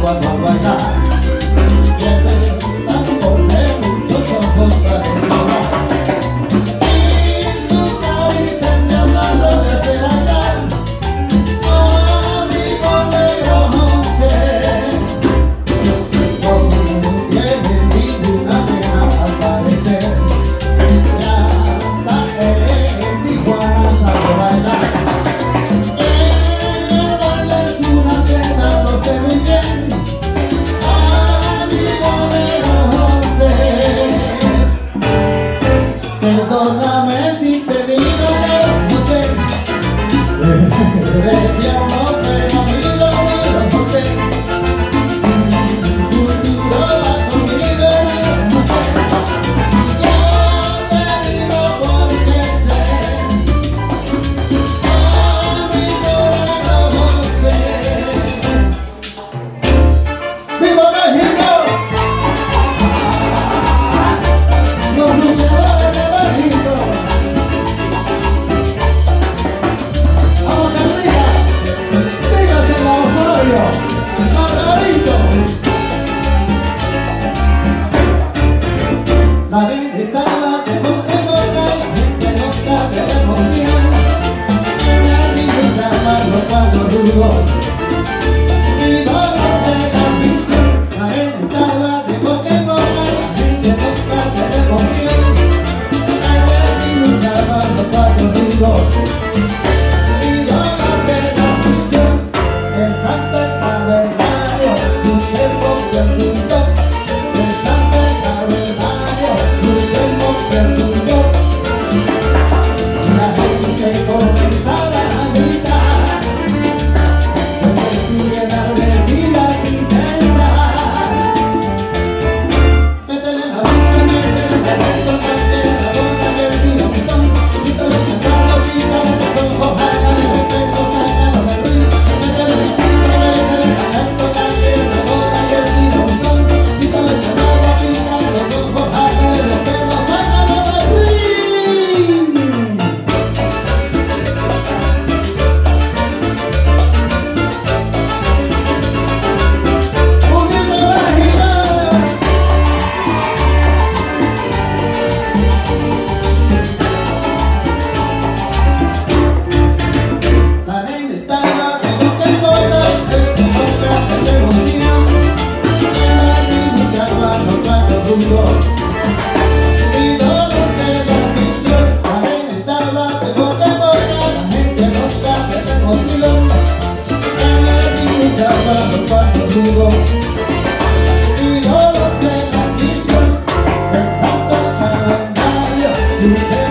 关不管，不。you. Thank